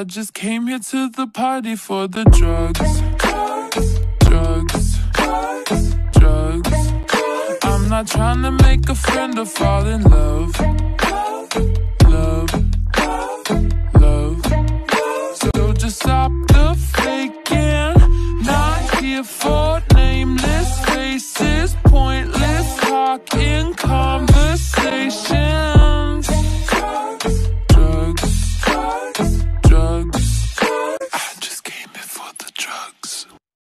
I just came here to the party for the drugs. Drugs, drugs, drugs. I'm not trying to make a friend or fall in love. Love, love, love. So just stop the faking. Not here for nameless faces.